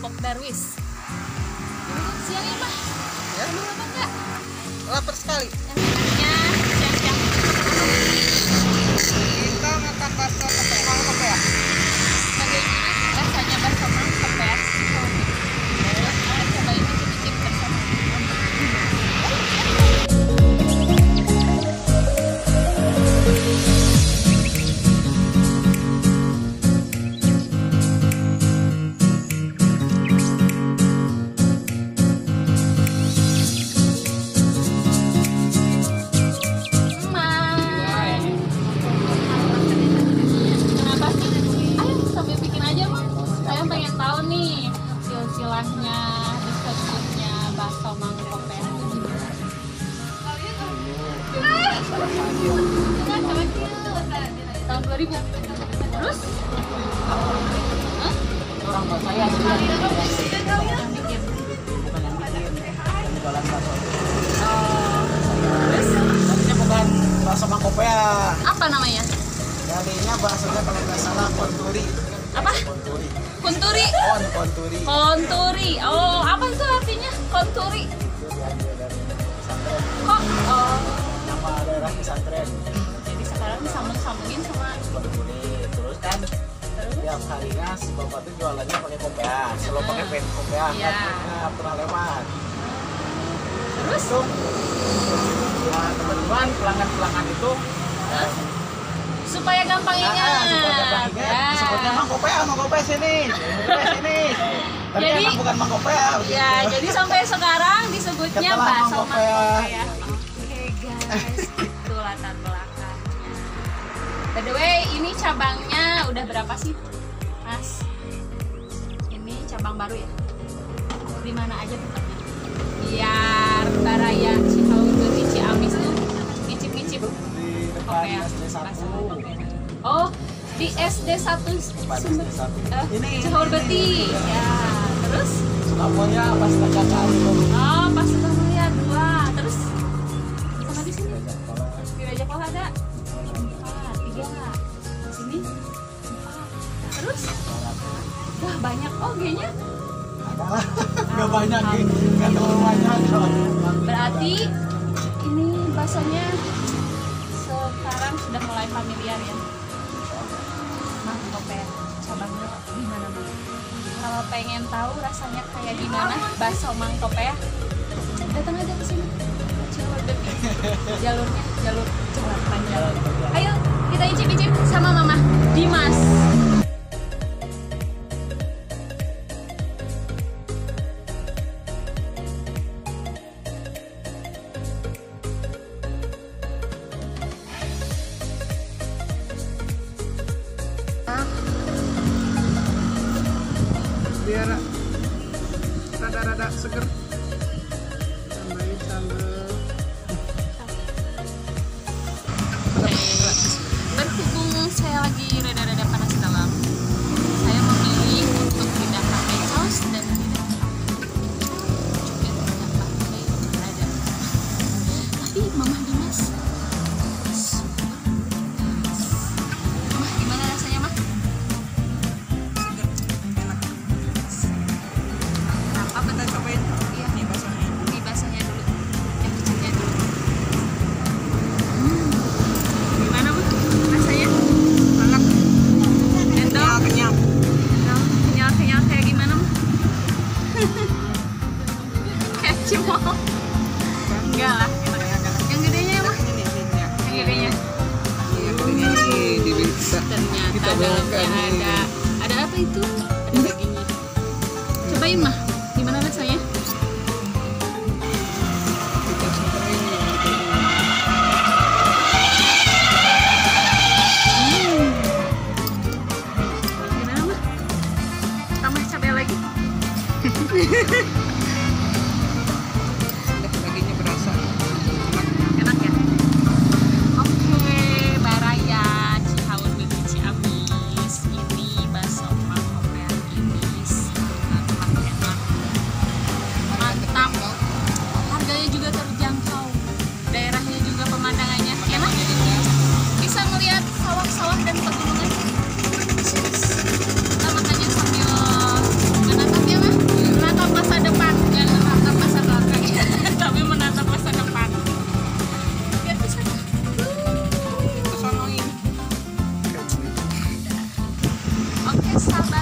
Pop Darwis. Siang ya, Pak? Ya. Kamu apa nggak? Lapar sekali. Silsilahnya, deskripsinya bakso mangkok ya. Tahun 2000. Terus? Hah? orang tua saya Yang bikin. bukan yang bikin jualan bakso Terus? namanya bukan bakso mangkopea Apa namanya? jadinya baksonya kalau nggak salah konturi Apa? konturi kon konturi Konturi. Oh, apa itu artinya? Konturi. Kok? Oh. nama daerah pesantren Jadi sekarang disambung-sambungin sama konturi terus kan terus tiap harinya si bapak tuh jualannya pakai kopea selalu pakai pen kopea Iya. kan nggak pernah lewat terus itu ya teman-teman pelanggan-pelanggan itu supaya gampang Ah, ingat. supaya gampang ingat. Ya. Sebutnya Mang Kopea, Mang Kopea sini. Kopea sini. Tapi Jadi- emang bukan Mang Kopea. begitu. Ya, jadi sampai sekarang disebutnya bakso Mangkopea. mangkopea. Oke guys, itu latar belakangnya. By the way, ini cabangnya udah berapa sih, Mas? Ini cabang baru ya? Di mana aja tempatnya? Biar Baraya Cihaur Ciamis tuh ngicip-ngicip di depan kopea. SD Bakso 1. mangkopea. Oh, di SD 1 Depan Sumber SD 1. eh, Ini, ini, Beti. ini. Ya, terus Surabaya pas Kali. Oh, pas Surabaya dua. Terus sama di sini di Raja Pola ada empat, tiga. Di sini empat. Terus wah banyak oh kayaknya. Gak banyak nih. Gak terlalu banyak. Berarti ini mulai familiar ya. Mangkok ya, cabangnya di mana-mana. Kalau pengen tahu rasanya kayak gimana bakso mangkok ya, datang aja ke sini. Jalurnya jalur jalan panjang. Ayo kita icip-icip sama Mama Dimas. Biar rada-rada seger. Tambahin sambal. Berhubung saya lagi rada-rada panas dalam, saya memilih untuk tidak pakai saus dan tidak juga tidak pakai lada. Tapi Mama lah yang gedenya mah Ini nih, ini ya. yang gedenya Yang gedenya ini diminta. ternyata Kita ini. ada ada apa itu ada dagingnya cobain mah Yes,